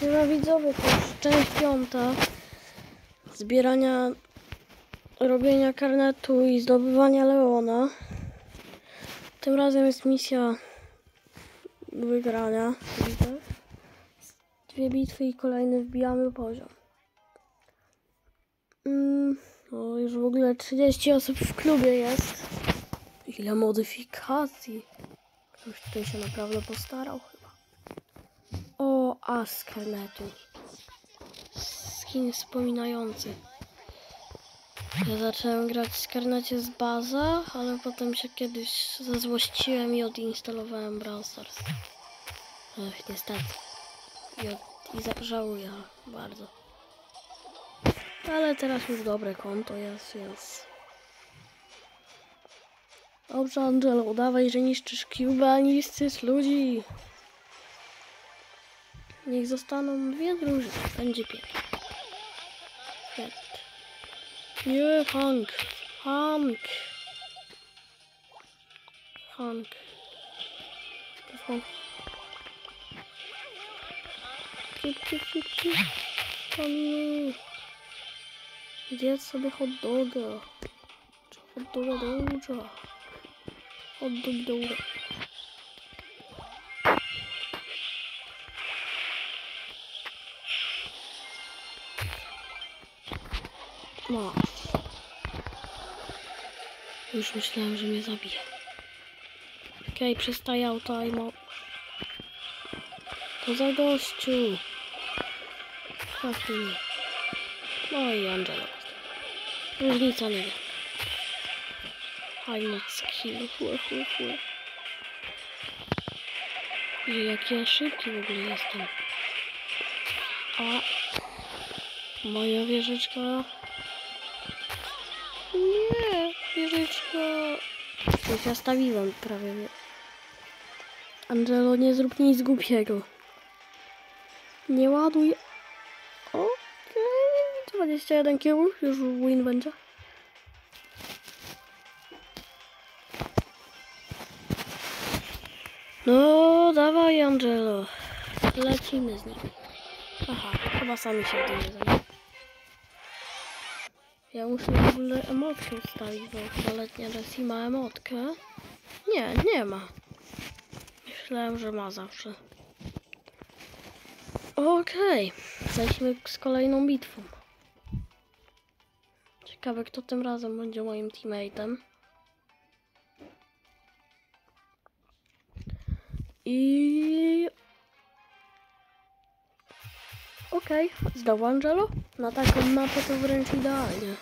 Siema widzowie, to już część piąta zbierania, robienia karnetu i zdobywania Leona. Tym razem jest misja wygrania. Dwie bitwy i kolejny wbijamy poziom. Mm, no już w ogóle 30 osób w klubie jest. Ile modyfikacji. Ktoś tutaj się naprawdę postarał. O, as karnetu. Skin wspominający. Ja zacząłem grać w karnecie z baza, ale potem się kiedyś zezłościłem i odinstalowałem Brawl Stars. Ech, niestety. I, od, i żałuję bardzo. Ale teraz już dobre konto jest, więc... Dobrze, Angelo, udawaj, że niszczysz Cube, a niszczysz ludzi. Niech zostaną dwie drużyny. Będzie pięknie. Nie, Hank. Hank. Hank. Hank. Kip, kip, kip, kip. Kamilu. Zjedz sobie hot doga. Hot doga duża. Hot dog duża. No. Już myślałem, że mnie zabije. Okej, okay, przestaje auto i mo... To za gościu. Tak nie. No i Angela. Różnica nie wiem. I'm not skill. Chłe, chłe. I jaki ja szybki w ogóle jestem. A moja wieżyczka. Nie, wieżyczka. Stawiłem prawie. Angelo, nie zrób nic głupiego. Nie ładuj. Okej, 21 kiełów, już win będzie. No, dawaj Angelo. Lecimy z nim. Aha, chyba sami się tym nie zajmą. Ja muszę w ogóle emotkę ustawić, bo letnia Jessie ma emotkę. Nie, nie ma. Myślałem, że ma zawsze. Okej, lecimy z kolejną bitwą. Ciekawe, kto tym razem będzie moim teammateem. I... Okej, okay. znowu Angelo? Na taką mapę to wręcz idealnie.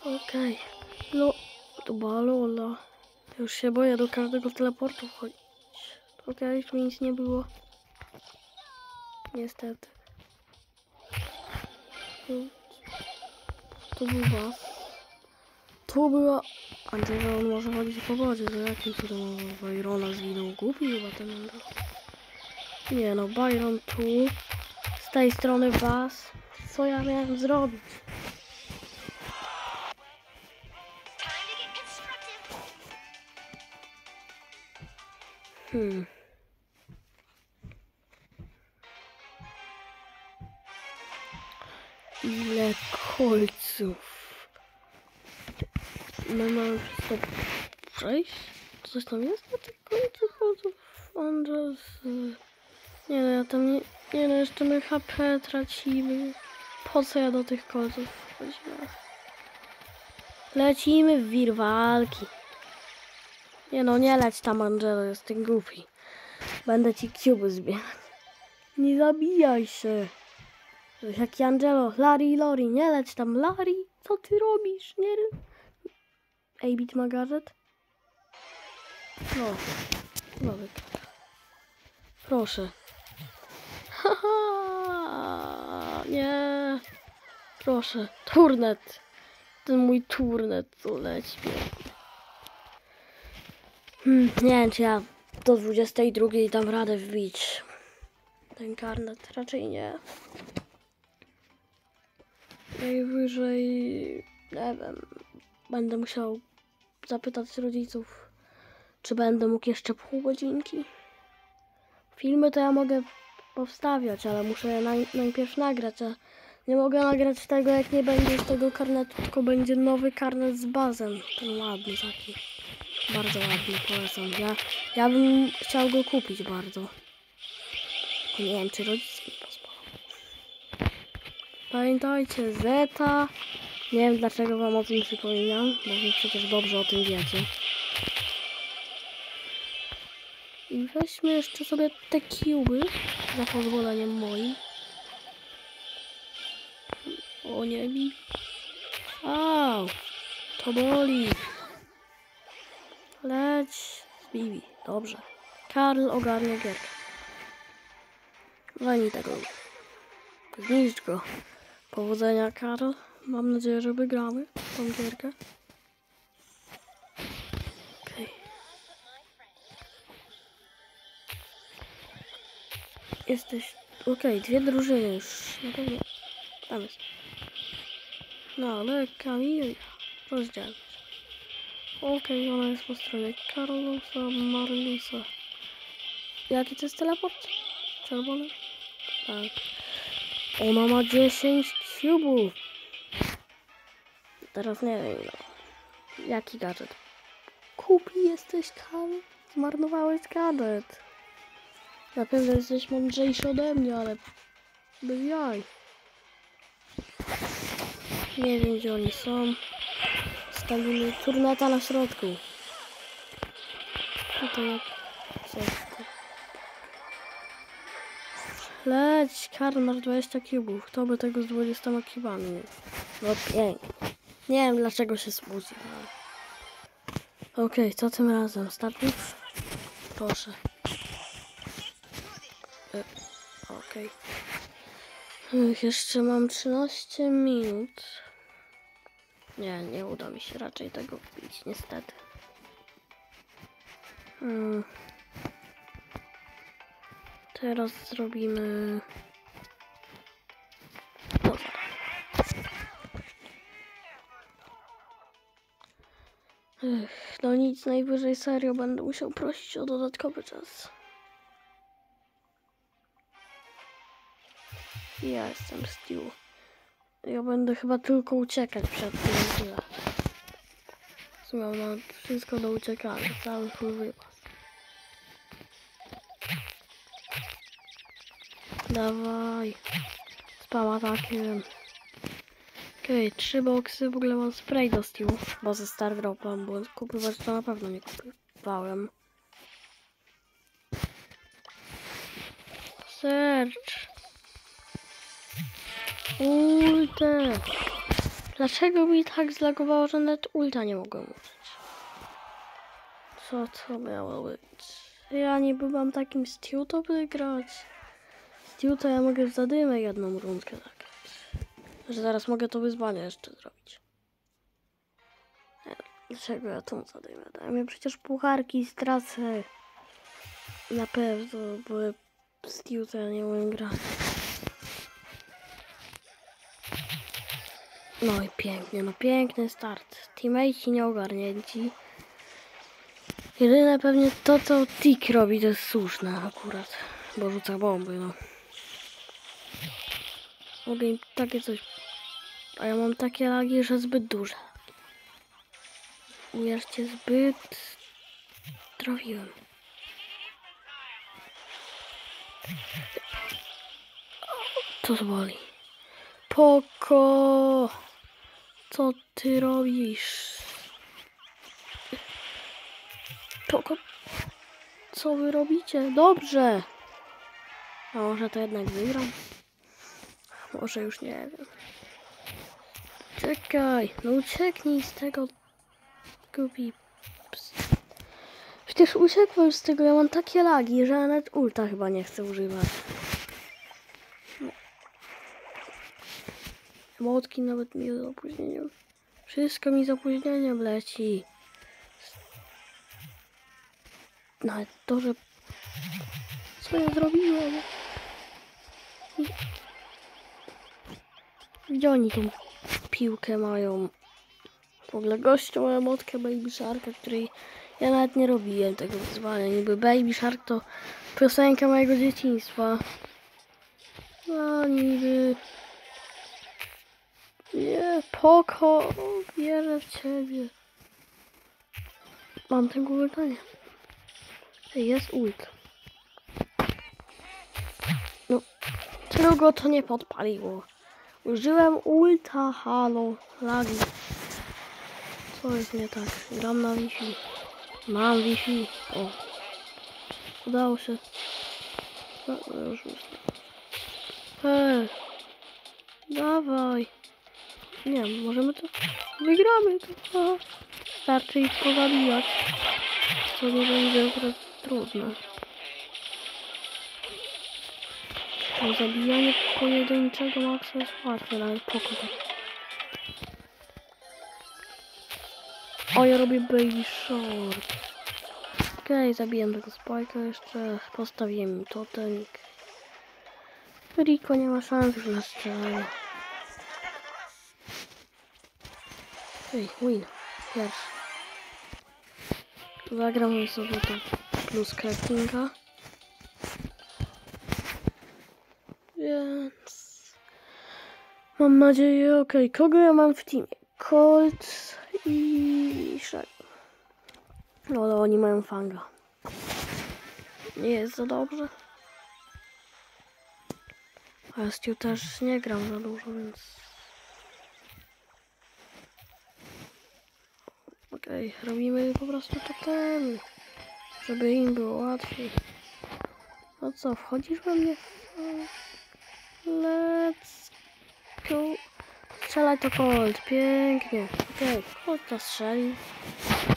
Okej. Okay. No, to była Lola. Już się boję do każdego teleportu wchodzić. Okej, okay, tu nic nie było. Niestety. Tu, tu był was. Tu była... Angela, on może chodzić po wodzie, to jakim cudem Byrona zginął? Głupi chyba ten. Nie no, Byron tu. Z tej strony was. Co ja miałem zrobić? Hmm. Ile kolców? My mamy to przejść? Coś tam jest na tych końcach chodzów? Angels... Nie no, ja tam nie... Nie no, jeszcze my HP tracimy. Po co ja do tych kolców wchodziłem? Lecimy w wir walki. Nie no, nie leć tam Angelo, jestem głupi. Będę ci kciuby zbierać. Nie zabijaj się. Jaki Angelo, Larry, Lori, nie leć tam, Larry, co ty robisz? Nie... 8-bit ma gadżet? No. Nowy. Proszę. Haha, nie. Proszę. Turnet. Ten mój turnet tu leci. Hmm, nie wiem, czy ja do 22 dam radę wbić ten karnet. Raczej nie. Najwyżej, nie wiem, będę musiał zapytać rodziców, czy będę mógł jeszcze pół godzinki. Filmy to ja mogę powstawiać, ale muszę je naj, najpierw nagrać, a nie mogę nagrać tego, jak nie będzie z tego karnetu, tylko będzie nowy karnet z bazem. Ten ładny taki. Bardzo ładny, polecam. Ja, ja bym chciał go kupić bardzo. Tylko nie wiem, czy rodzice mi pozwolą. Pamiętajcie, Zeta. Nie wiem, dlaczego wam o tym przypominam, bo wy przecież dobrze o tym wiecie. I weźmy jeszcze sobie te kiuby, za pozwoleniem moim. O nie mi. Au, to boli. Leć z Bibi, dobrze. Karl ogarnia gierkę. Walnij tego. Zniszcz go. Powodzenia, Karl. Mam nadzieję, że wygramy tą gierkę. Okej. Jesteś... Okej, dwie drużyny już. Na pewno. Tam jest. No, ale Kamil się. Okej, ona jest po stronie Carlosa Marlusa. Jaki to jest teleport? Czerwony? Tak. Ona ma 10 cubów. Teraz nie wiem, no. Jaki gadżet? Kupi jesteś kamy? Zmarnowałeś gadżet. Na pewno jesteś mądrzejszy ode mnie, ale bez. Nie wiem, gdzie oni są. Stawimy turneta na środku. No to jak... Leć, Karl, masz 20 kubów. Kto by tego z 20 kubami? No pięknie. Nie wiem, dlaczego się ale- Okej, co tym razem? Startnik? Proszę. E, Okej. Ech, Jeszcze mam 13 minut. Nie, nie uda mi się raczej tego wbić, niestety. Hmm. Teraz zrobimy... Ech, no nic, najwyżej serio będę musiał prosić o dodatkowy czas. Ja jestem Stu. Ja będę chyba tylko uciekać przed tym tyle. Sumie mam wszystko do uciekania, cały full wypas. Dawaj. Spam atakiem. Okej, trzy boksy, w ogóle mam spray do Stewu, bo ze Star Dropem, bo kupywać to na pewno nie kupowałem. Search. Ulte. Dlaczego mi tak zlagowało, że nawet ulta nie mogłem użyć? Co to miało być? Ja niby mam takim Stew to wygrać. Stew to ja mogę w zadymę jedną rundkę tak. Że zaraz mogę to wyzwanie jeszcze zrobić. Nie, Dlaczego ja tą zadymę? Dałem ja przecież pucharki stracę. Na pewno, bo Stew to ja nie umiem grać. No i pięknie, no piękny start. Teammateci nieogarnięci. Jedyne pewnie to, co Tik robi, to jest słuszne akurat. Bo rzuca bomby, no. Mogę im takie coś... A ja mam takie lagi, że zbyt duże. Uwierzcie, zbyt... Trafiłem. To boli. Poko! Co ty robisz? Poko! Co wy robicie? Dobrze! A może to jednak wygram? Może już nie wiem. Czekaj! No ucieknij z tego głupi. Przecież uciekłem z tego, ja mam takie lagi, że nawet ulta chyba nie chcę używać. Młotki nawet mi z opóźnieniem. Wszystko mi z opóźnieniem leci. Nawet to, że... Co ja zrobiłem? Gdzie oni tą piłkę mają? W ogóle gościu ma emotkę Baby Sharka, której Ja nawet nie robiłem tego wyzwania. Niby Baby Shark to piosenka mojego dzieciństwa. No niby... Nie, poko, wierzę w ciebie. Mam tego ulta, nie. Ej, Jest ult. No, czego go to nie podpaliło? Użyłem ulta, halo, lagi. Co jest nie tak? Gram na Wi-Fi. Mam Wi-Fi. O. Udało się. No, no już. Hej. Dawaj. Nie możemy to... Wygramy to. Starczy ich pozabijać. To nie będzie akurat trudne. Bo zabijanie pojedynczego maksa jest łatwe, nawet pokoju. O, ja robię baby short. Okej, zabiłem tego spajka jeszcze. Postawiłem mi totemik. Rico nie ma szans już na strzelanie. Ej, win. Pierwszy. Zagramy sobie to plus craftinga. Mam nadzieję, okej, kogo ja mam w teamie? Colt i Shelly. No, ale oni mają fanga. Nie jest za dobrze. A z też nie gram za dużo, więc... Okej, robimy po prostu totemy, żeby im było łatwiej. No co, wchodzisz we mnie? Let's go. Strzelaj to Colt, pięknie. Okej, Colt to strzeli.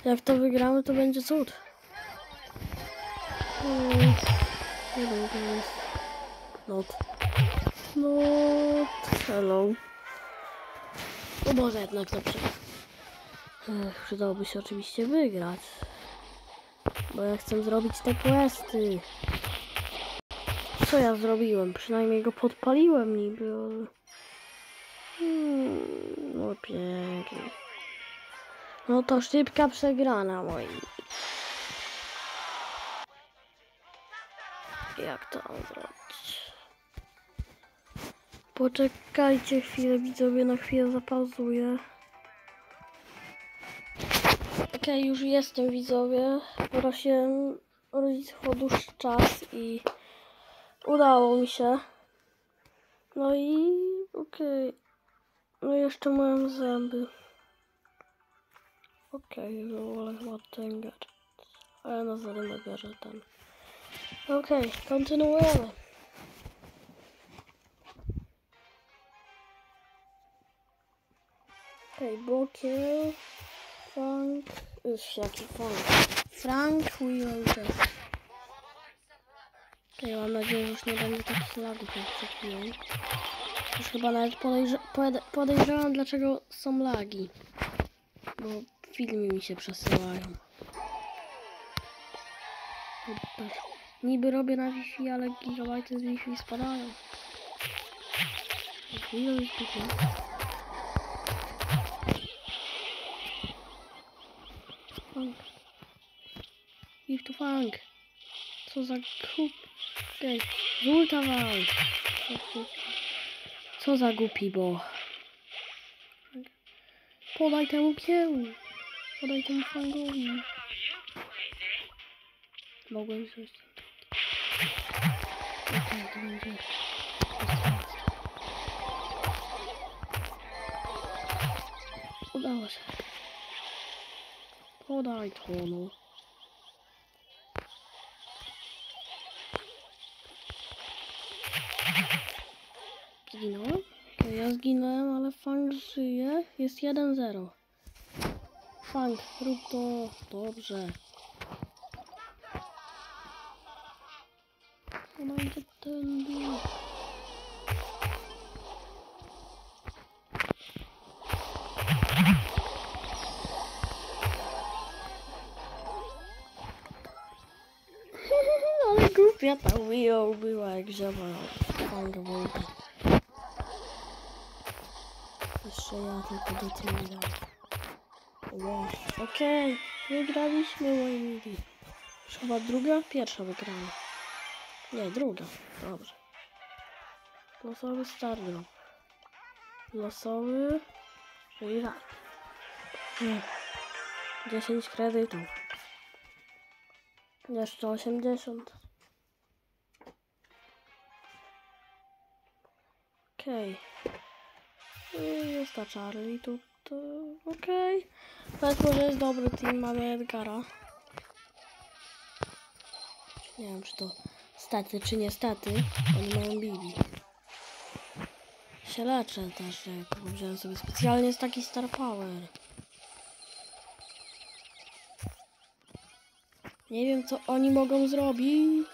Jak to wygramy, to będzie cud. Hmm, Nie wiem, to jest... Not. Not. Hello. O Boże, jednak przegrał. Ech, przydałoby się oczywiście wygrać. Bo ja chcę zrobić te questy. Co ja zrobiłem? Przynajmniej go podpaliłem niby, ale... Hmm, no pięknie. No to szybka przegrana, moi. Jak to zrobić? Poczekajcie chwilę, widzowie, na chwilę zapauzuję. Okej, już jestem widzowie. Prosiłem rodziców o dłuższy czas i udało mi się. No i okej. No i jeszcze mam zęby. Okej, wolę chyba ten gadżet. Ale na zarynę bierze ten. Okej, kontynuujemy. Okej, bokier. Frank. Już jaki Frank? Frank Wilder. Okej, mam nadzieję, że już nie będzie takich lagów jak przed chwilą. Już chyba nawet podejrzewam, dlaczego są lagi. Bo filmy mi się przesyłają. Niby robię na Wi-Fi, ale gigabajty z Wi-Fi spadają. Funk. Give to funk. Co za kup... Żółta wal. Co za głupi, bo... Podaj temu pieł. Podaj temu fangowi. Mogłem coś... Okej, to będzie... Udało się. Podaj to, no. Zginąłem, ale Fang żyje. Jest 1-0. Fang, rób to dobrze. Ona idzie tędy. Ale głupia ta Wio była jak. Jeszcze ja tylko do tyłu. Wow. Okej. Wygraliśmy midi. Już Chyba druga? Pierwsza wygrana. Nie, druga. Dobrze. Losowy Stardrop. Losowy... Czyli rak. Hmm. 10 kredytów. Jeszcze 80. Okej. Okay. Jest ta Charlie tu. to Okej. Okay. Powiedzmy, że jest dobry team. Mamy Edgara. Nie wiem, czy to stety, czy niestety. Oni mają Bibi. Się leczę też, jak wziąłem sobie specjalnie jest taki Star Power. Nie wiem, co oni mogą zrobić,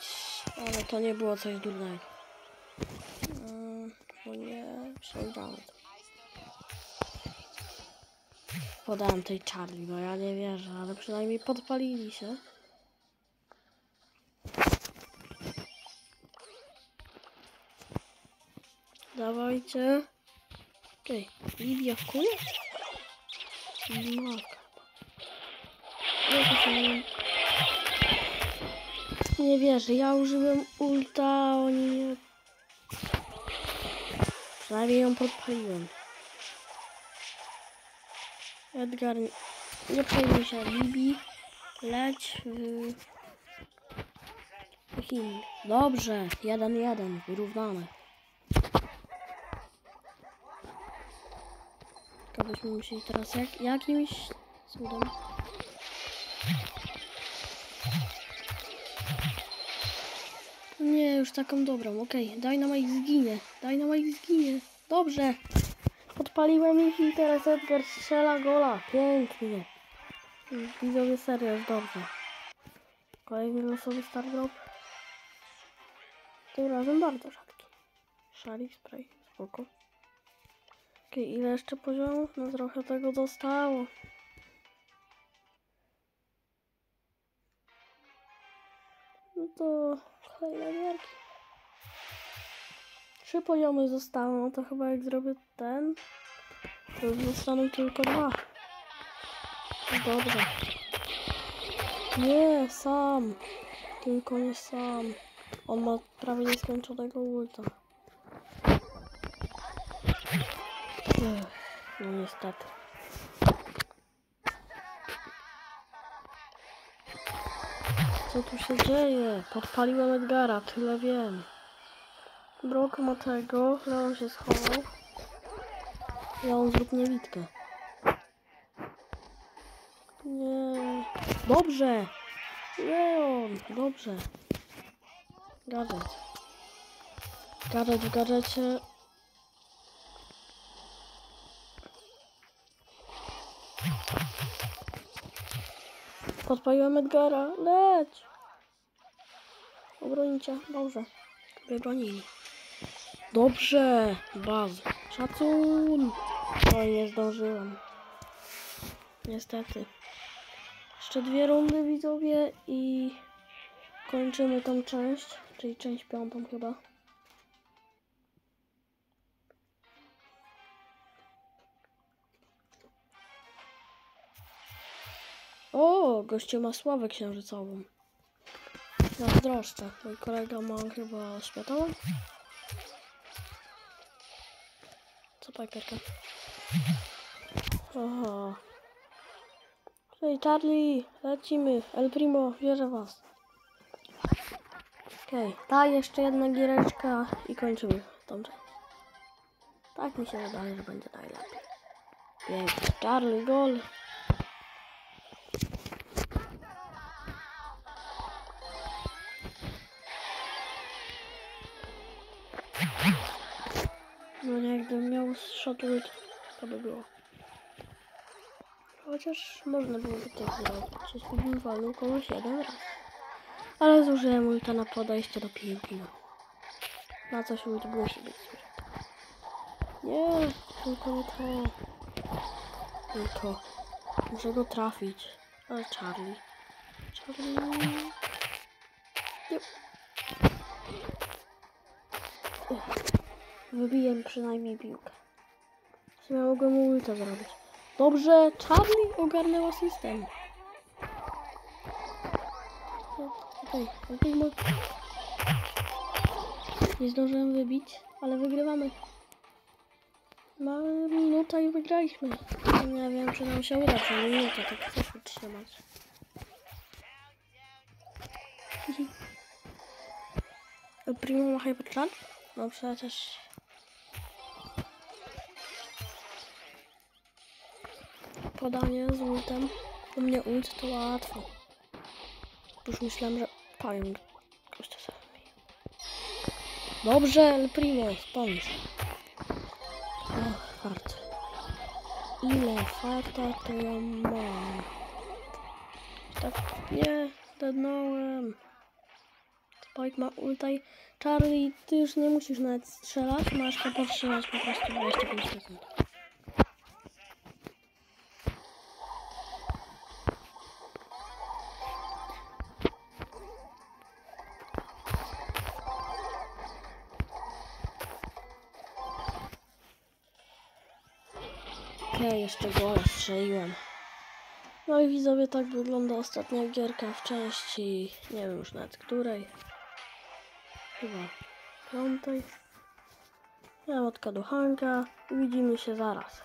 ale to nie było coś durnego. Yy, bo nie przegrałem to. Podałem tej Charlie, bo ja nie wierzę, ale przynajmniej podpalili się. Dawajcie. Okej, okay. Livia w kule? Maka. Nie... Wierzę, ja użyłem ulta, oni nie... Przynajmniej ją podpaliłem. Edgar, nie przejmuj się, Bibi, leć w... Chin. Dobrze, jeden jeden, wyrównane. Tylko byśmy musieli teraz jak, jakimś cudem... Nie, już taką dobrą, okej. Okay. Dynamite zginie. Dynamite zginie. Dobrze. Podpaliłem ich i teraz Edgar strzela gola. Pięknie. Widzowie serio, jest dobrze. Kolejny losowy star drop. Tym razem bardzo rzadki. Szalik spray. Spoko. Okay, ile jeszcze poziomów? No trochę tego zostało. No to kolejne gierki. Trzy poziomy zostały, no to chyba jak zrobię ten, to zostaną tylko dwa. Dobrze. Nie, sam. Tylko nie sam. On ma prawie nieskończonego ulta. No niestety. Co tu się dzieje? Podpaliłem Edgara, tyle wiem. Brok ma tego, Leon się schował. Leon zrób niewidkę. Nie. Dobrze! Leon, dobrze. Gadżet. Gadżet w gadżecie. Podpaliłem Edgara. Leć! Obronicie. Dobrze. Wybronili. Dobrze. Baz. Szacun. Oj, nie zdążyłem. Niestety. Jeszcze dwie rundy widzowie i kończymy tą część, czyli część piątą chyba. O, gościu ma sławę księżycową. Zazdroszczę. Mój kolega ma chyba światową. Co pajkerka? Aha. Hej, Charlie, lecimy. El Primo, wierzę was. Okej, okay. ta jeszcze jedna giereczka i kończymy tą część. Tak mi się wydaje, że będzie najlepiej. Pięknie. Charlie, gol. No gdybym miał shotwood, to by było. Chociaż można byłoby tak zrobić. Bym walnął kogoś jeden raz. Ale zużyłem ulta na podejście do piłki. No. Na coś ult musi być. Nie, tylko nie to. Tylko. Muszę go trafić. Ale Charlie. Charlie. Nie. Wybiję przynajmniej piłkę. Ja mogłem ulta zrobić. Dobrze, Charlie ogarnęła system. Okej, okay. no. Nie zdążyłem wybić, ale wygrywamy. Mamy minutę i wygraliśmy. Nie wiem, czy nam się uda, czy minutę tak chcesz wytrzymać. Primo ma hypercharge? No przecież... Podanie z ultem. U mnie ult to łatwo. Już myślałem, że pająk. Dobrze, El Primo, spądź. Och, fart. Ile farta to ja mam? Tak, nie, dednąłem. Spike ma ultaj. Charlie, ty już nie musisz nawet strzelać, masz to powstrzymać po prostu 25 sekund. Jeszcze gola strzeliłem. No i widzowie, tak wygląda ostatnia gierka w części, nie wiem już nawet której. Chyba piątej. Ja od Kaduchanka. Widzimy się zaraz.